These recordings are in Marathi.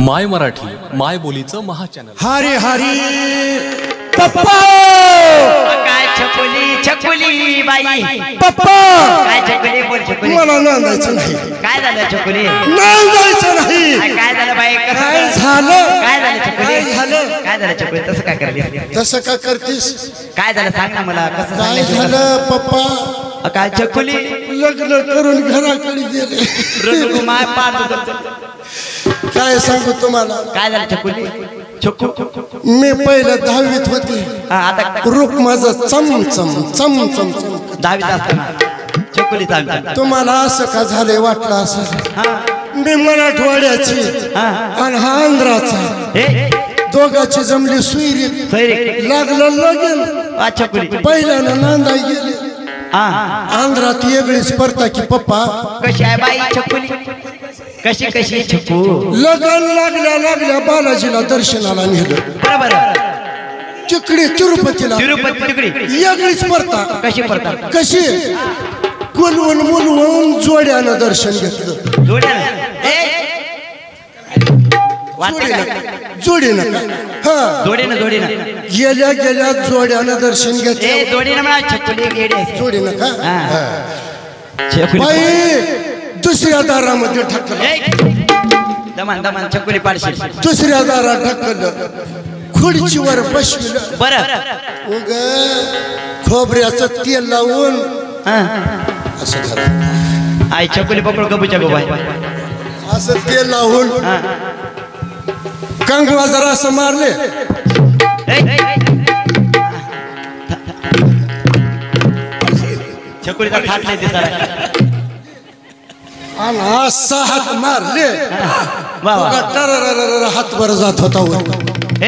माय मराठी माय बोलीचं महाचॅनल. हरी हरी. पप्पा! काय छकुली छकुली बाई? पप्पा! काय छकुली बोल छकुली? मला नांदायचं नाही. काय झालं छकुली? नांदायचं नाही. काय काय झालं बाई? कसं काय झालं? झालं? काय झालं छकुली? झालं? काय झालं छकुली? तसं काय करली तसं का करतीस? काय झालं? सांग ना मला कसं काय सांगायचं? झालं पप्पा? काय छकुली? लग्न करून घराकडे गेले. रडू माय दुखत. काय सांगू तुम्हाला? काय झालं छकुली? छकू. मी पहिलं दहावीत होते. हा, आता रूप माझं चम चम चम चम चम. दहावीत असताना. छकुली चालते तुम्हाला असं का झालंय वाटलं असं? हा. मी मराठवाड्याची हा. आणि हा आंध्राचा. हे? दोघाची जमली सुईरी. सैरी लागलं लगेल छकुली. पहिल्यानं गेले. हा. आंध्रात वेगळीच परता की पप्पा. कशी आहे बाई छकुली? कशी कशी छकू लगन लागल्या लागल्या बालाजीला दर्शनाला नेलं. बरोबर. तिकडे तिरुपतीला. तिरुपती तिकडे वेगळीच परता कशी पडतात कशी? कुलवून मुलवून जोड्यानं दर्शन घेतलं. जोड्या वाटते का? जोडीनं. जोडीनं. हा. जोडीनं जोडीनं. गेल्या गेल्या जोड्यानं दर्शन ए घेतलं जोडीनं म्हणा छकुली गेडी. जोडीनं का हा. हा. छकुली. बाई दुसऱ्या दारामध्ये ढकल दमान दमान पाडशी दुसऱ्या दारात ढकललं. खुर्चीवर बसविलं. बर. उग खोबऱ्याचं तेल लावून. असं धरा आई छकुली पकड गबूच्या असं तेल लावून. कंगवा जरा असं मारले. छकुलीचा थाट नाही आणि असा हात मारले. वा वा. उगा टररररर हात वर जात होता वर. ए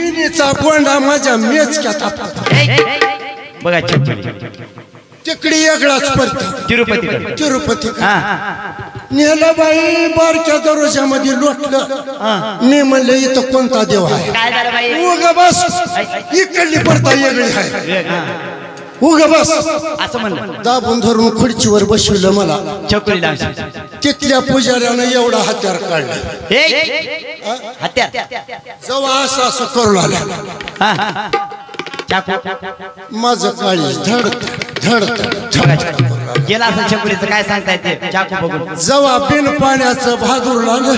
इनीचा कोंडा माझ्या मेचक्यात ए, बघा छकुली तिकडे वेगळाच पडता. तिरुपतीकडे तिरुपती. हा. नेलं बाई बारक्या दरोजामध्ये लोटलं. मी म्हणलं इथं कोणता देव आहे? काय झालं बाई? उग बस. इकडली पडता वेगळी आहे. उग बस. असं म्हणलं. दाबून धरून खुर्चीवर बसविलं मला. छकुली लावशी तिथल्या पुजाऱ्यानं एवढा हत्यार काढला. हत्यार. जेव्हा असं असं करू लागला. माझं काळी धड धड गेला असं छकुलीचं काय सांगता येते चाकू बघून. जेव्हा बिन पाण्याचं भादूर लागलं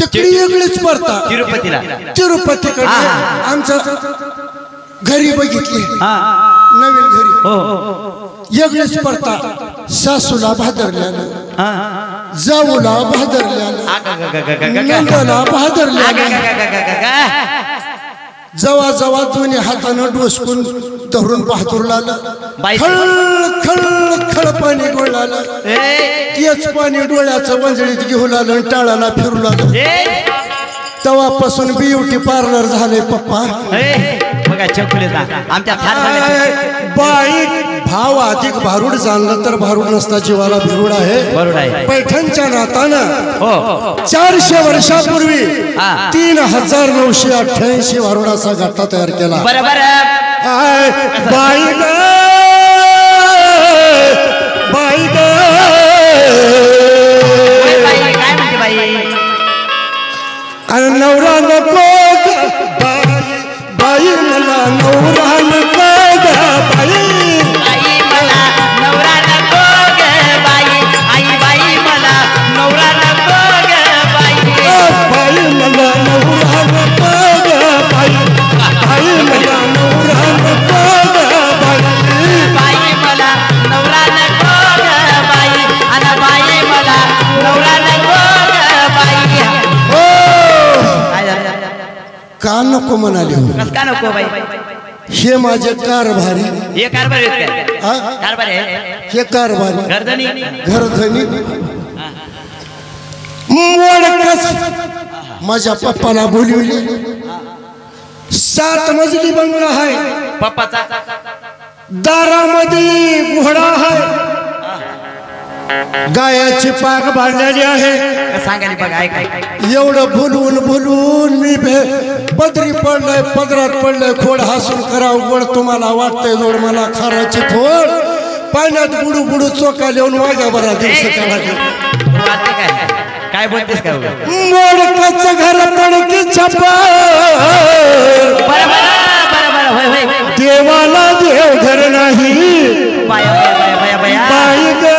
तिकडे वेगळीच पडता. तिरुपतीला. तिरुपतीकडे. आमच्या घरी बघितली. हा. नवीन घरी. हो हो. वेगळीच पडता सासूला भादरल्यानं. हा, हा. जाऊला भादरल्यानं. आगा, गा, गा, गा, गा, गा. नंदाला भादरल्यानं. गा, गा, गा, गा, गा. जवा जवा दोन्ही हातानं डोसकून धरून बहादूर लागलं बाई. खळ खळ खळ पाणी गोळालं ए, तेच पाणी डोळ्याचं वंजळीत घेऊन आलं आणि टाळाला फिरू लागलं ए, तेव्हापासून ब्युटी पार्लर झाले पप्पा. ए. बघा छकुलीचा आमच्या थाट बाई भाव अधिक भारूड जाणलं तर भारूड नसता जीवाला भिरूड आहे. बरोबर आहे. पैठणच्या नातानं हो. चारशे वर्षापूर्वी. तीन हजार नऊशे अठ्ठ्याऐंशी भारुडाचा गट्टा तयार केला. बरोबर. बाई बाई काय म्हणते बाई? आणि नवरा नको. का नको म्हणाले हो? कस का नको बाई हे माझे कारभारी। हे कारभार आहेत काय हा? कारभार आहे हे कारभारी। गर्दनी घरधनी। माझ्या पप्पाला बोलवली। सात मजली बंगला आहे। पप्पाचा दारामध्ये घोडा आहे। गायाची पाक बांधलेली आहे. सांगायला बघा ऐक ऐक एवढं भुलून भुलून मी भे- पदरी पडलंय पदरात पडलंय खोड हसून करा उघड तुम्हाला वाटतंय जोड मला खाराची फोड. पाण्यात बुडू बुडू चोका लिहून वाघ्या बरा दिवस काय? बोलतेस काय उगा? मोडकाचं घर पडकी छपा. बरं बरं बरं बरं होय होय होय. देवाला देव घर नाही. बाया बाया बाया बाया बाया. बाई ग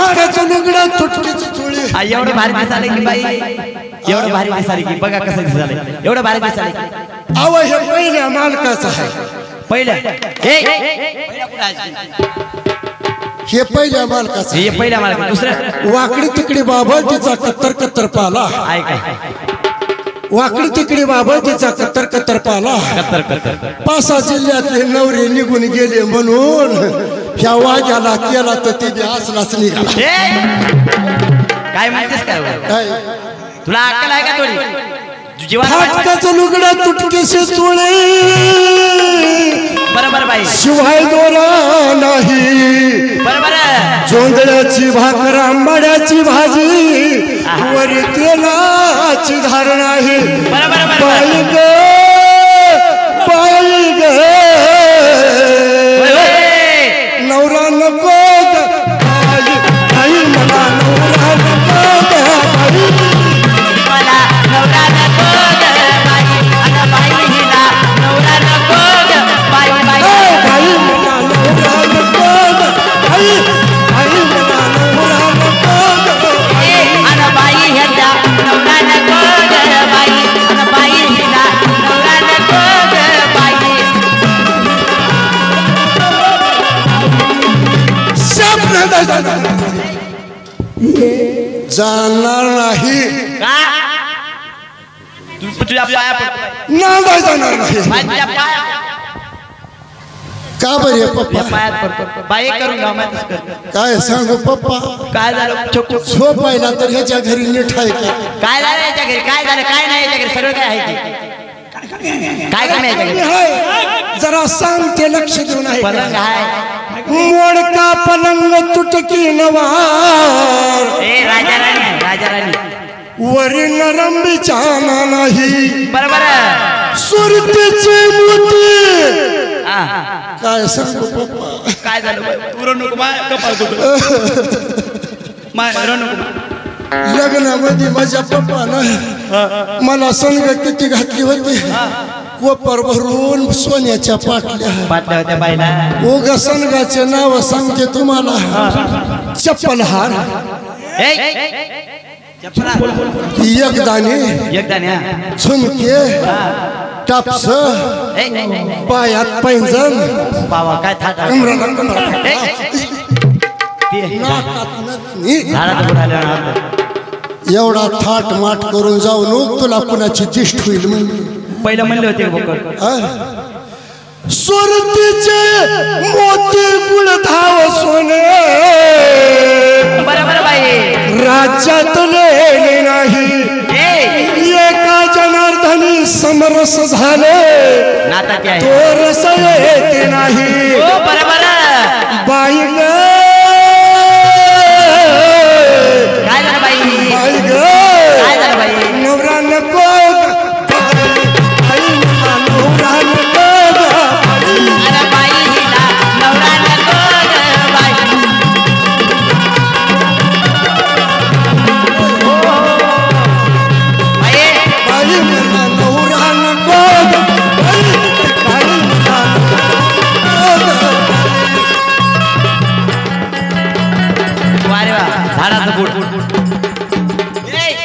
लुगडं चोळी. एवढं भारी दिसाले की बाई. एवढं भारी दिसाले की बघा कसं दिसाले एवढं भारी दिसाले की अव हे पहिल्या मालकाचं आहे. पहिलं हे? हे पहिल्या मालकाचं हे पहिल्या मला दुसरं वाकडी तिकडी बाबा तिचा कत्तर कत्तर पाला. आहे वाकडी तिकडी बाबा तिचा कत्तर कत्तर पाला. कत्तर कत्तर पासा जिल्ह्यातले नवरे निघून गेले म्हणून. ह्या वाघ्याला केला तर ते बी असलाच निघाला. हे! काय म्हणतेस काय उगा? काय? तुला अक्कल आहे का थोडी? जीवन फाटकाचं लुगडं तुटकेसे चोळे. बरं बरं बाई. शिवाय दोरा नाही. बरं बरं. जोंधळ्याची भाकर आंबाड्याची भाजी. वरी तेलाची धार नाही जाणार नाही. का? तू तुझ्या पाया पड. नांदा जाणार नाही. का बरे पप्पा? बाई करून घ्या माहितीच कर. काय सांगू पप्पा? काय झालं? छोटू झोपायला तर ह्याच्या घरी नीट आहे का? काय झालं याच्या घरी? काय झालं? काय नाही याच्या घरी? सगळं काय आहे? काय काम आहे? जरा सांग ते लक्ष देऊन आहे पलंग का? आहे. मोडका पलंग तुटकी नवार ए राजा राणी राजा राणी. वरी नरंबीच्या नाही बरोबर. सुरतीची मोती. काय सांगू पप्पा काय झालं? नको माय कपाळ दुखलं. माय. लग्नामध्ये माझ्या पप्पानं मला संग किती घातली होती? कोपर भरून सोन्याच्या पाटल्या पाटल्या होत्या बाईला उग संघाचे नाव सांगते तुम्हाला चप्पल हार ए, चपला. एक दाणे एकदा न्या. झुमके टापस. पायात पैंजण बाबा काय थाट आहे? कमराला कमरा ए, ए. नाकात नथनी. झाडाचं बुड आलं ना. एवढा थाट माट करून जाऊ नको तुला कुणाची दिष्ट होईल म्हणजे पहिलं म्हणले होते बोकड सुरतीचे मोती गुळधाव सोने बरं बरं बाई. राज्यात लेणे नाही. एका जनार्दनी समरस झाले. नाता ते रस येते नाही. ओ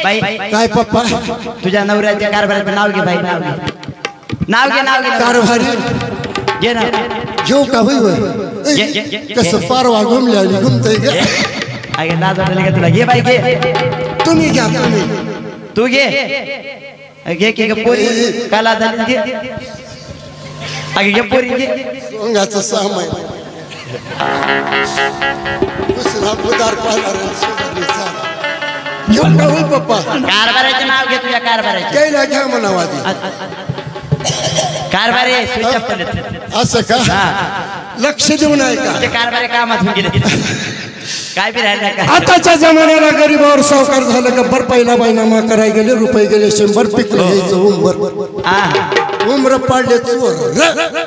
बाई काय पप्पा? तुझ्या नवऱ्याच्या कारभाराचं नाव घे बाई नाव घे नाव घे. नाव घे कारभारी? घे ना. घेऊ का होई. कसं पारवा घुमल्या घुमतय? अगे लाज वाटली का तुला घे बाई घे. तुम्ही घ्या तुम्ही. तू घे. घे की पोरी. काला झाली घे. अगे घे पोरी घे. सोंगाचं सामान. दुसरा बुधार पाहणार घेऊन का होईल पप्पा कारभाराचे नाव घे तुझ्या कारभाराचे. त्याला घ्या म्हणावं आधी कारभारे स्विच ऑफ केले असं का? लक्ष देऊन ऐका. तुझे कारभारे कामात होऊन गेले. काय बी राहिलं का आताच्या जमान्याला गरीबावर सावकार झालं का? बर पहिला बायनामा करायला गेले रुपये गेले शंभर पिकले घ्यायचं उंबर. हा. उमर पाडले चोर. र.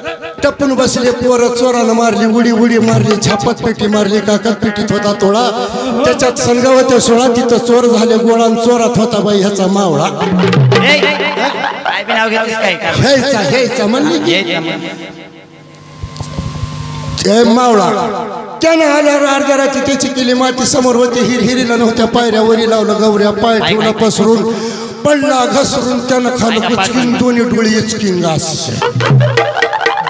टपून बसले पोर चोरानं मारली उडी उडी मारली छापत पेटी मारली काकत पेटीत होता थोडा त्याच्यात संगवते सोळा तिथं चोर झाले गोळा चोरात होता बाई ह्याचा मावळा. म्हणली मावळा. त्यानं आल्यावर अर्ध्याराची त्याची केली माती समोर होती हिर हिरीला नव्हत्या पायऱ्या वरी लावलं गवऱ्या पाय ठेवलं पसरून. पडला घसरून त्यानं खालं कुचकीन दोन्ही डोळी इचकीन घास.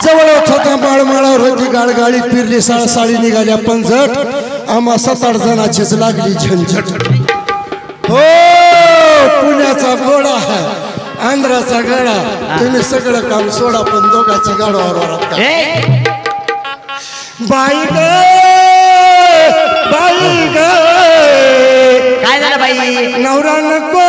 जवळच होता बाळमाळावर होती गाळगाळी पिरली साळ साळी निघाल्या पंजट आम्हा सात आठ जणाचीच लागली झंझट. हो पुण्याचा घोडा आंध्राचा गडा तुम्ही सगळं काम सोडा पण दोघाची गाडवावर बाई ग! बाई ग! काय झालं बाई? नवरा नको!